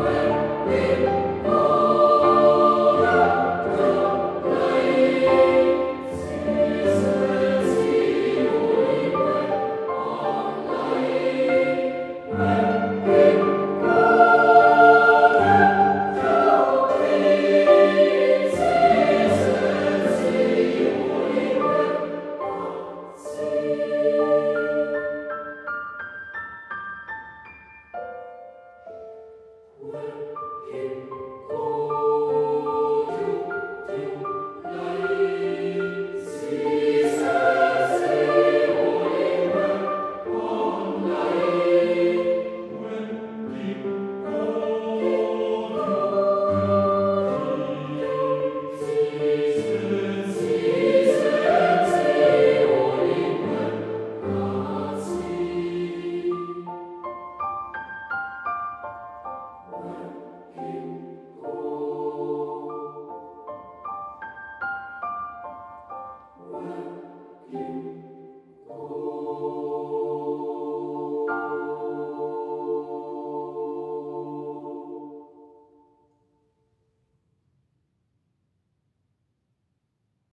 Amen.